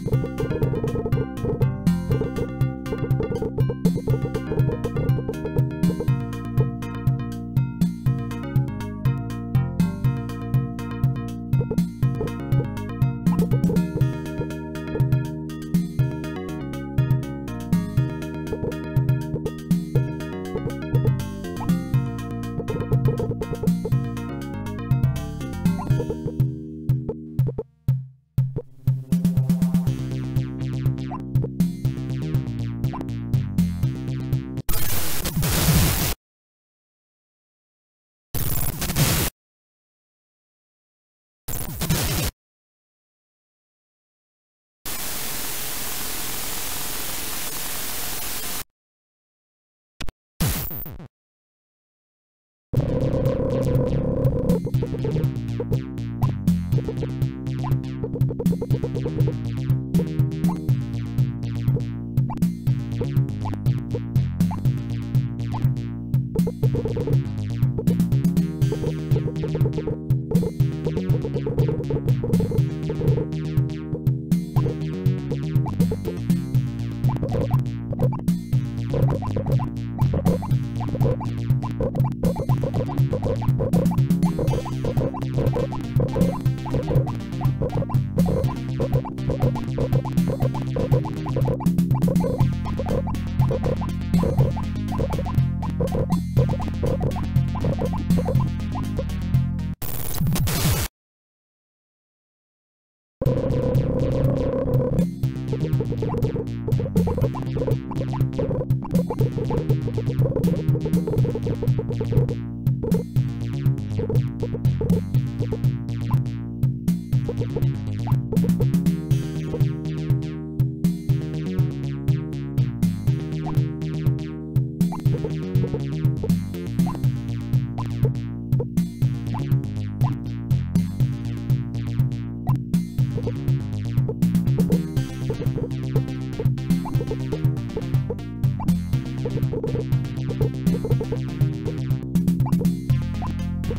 you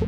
you